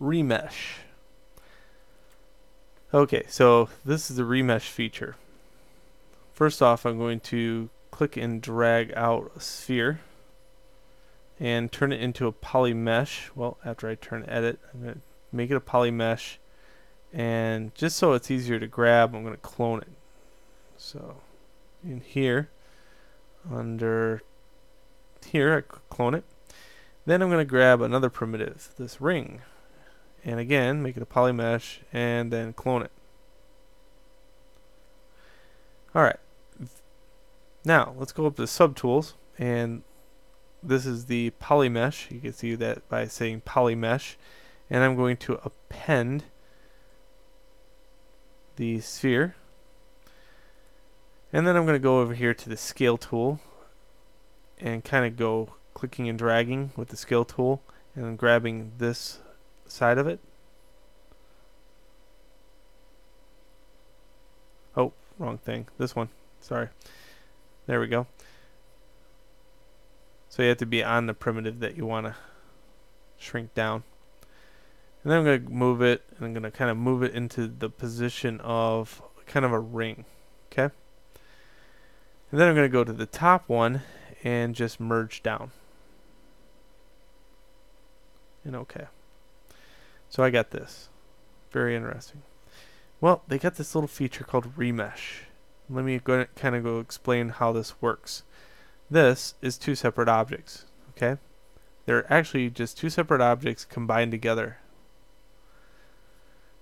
remesh. Okay, so this is the remesh feature. First off, I'm going to click and drag out a sphere and turn it into a poly mesh. Well, after I turn edit, I'm going to make it a poly mesh and just so it's easier to grab, I'm going to clone it. So in here, under here, I clone it. Then I'm going to grab another primitive, this ring, and again make it a poly mesh and then clone it. Alright, now let's go up to subtools and this is the poly mesh. You can see that by saying poly mesh and I'm going to append the sphere and then I'm going to go over here to the scale tool and kind of go clicking and dragging with the scale tool and grabbing this side of it. Oh, wrong thing. This one. Sorry. There we go. So you have to be on the primitive that you want to shrink down. And then I'm going to move it, and I'm going to kind of move it into the position of kind of a ring. Okay? And then I'm going to go to the top one and just merge down. And okay. So I got this. Very interesting. Well, they got this little feature called remesh. Let me go kind of go explain how this works. This is two separate objects, okay? They're actually just two separate objects combined together.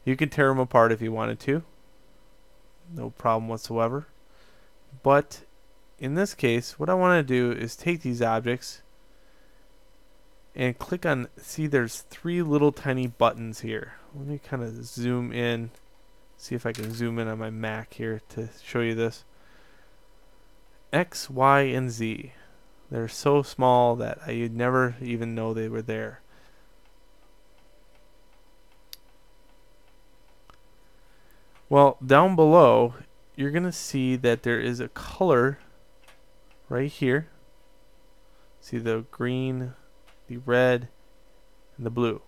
You can tear them apart if you wanted to. No problem whatsoever. But in this case, what I want to do is take these objects and click on, see there's three little tiny buttons here. Let me kind of zoom in, see if I can zoom in on my Mac here to show you this. X, Y, and Z. They're so small that I'd never even know they were there. Well, down below, you're going to see that there is a color right here. See the green, the red, and the blue.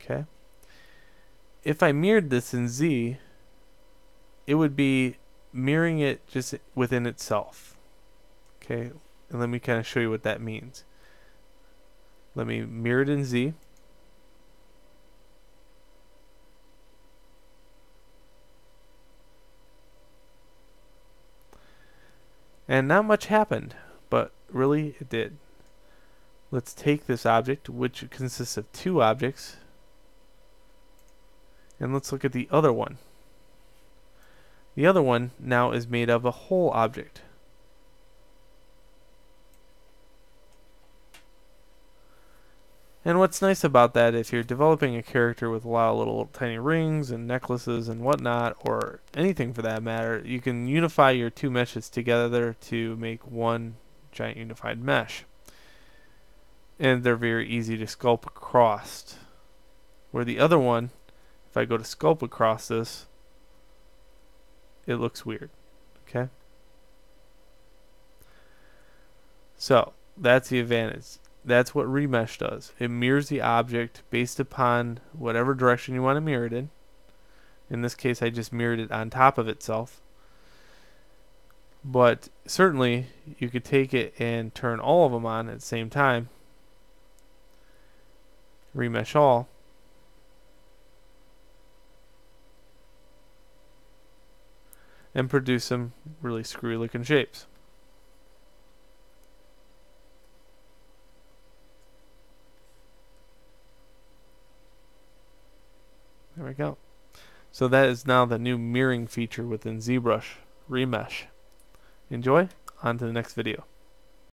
Okay. If I mirrored this in Z, it would be mirroring it just within itself. Okay, and let me kind of show you what that means. Let me mirror it in Z. And not much happened, but really it did. Let's take this object, which consists of two objects, and let's look at the other one. The other one now is made of a whole object. And what's nice about that, if you're developing a character with a lot of little tiny rings and necklaces and whatnot, or anything for that matter, you can unify your two meshes together to make one giant unified mesh. And they're very easy to sculpt across. Where the other one, if I go to sculpt across this, it looks weird. Okay? So, that's the advantage that's what remesh does. It mirrors the object based upon whatever direction you want to mirror it in. In this case, I just mirrored it on top of itself. But certainly, you could take it and turn all of them on at the same time. Remesh all. And produce some really screwy looking shapes. There we go. So that is now the new mirroring feature within ZBrush Remesh. Enjoy. On to the next video.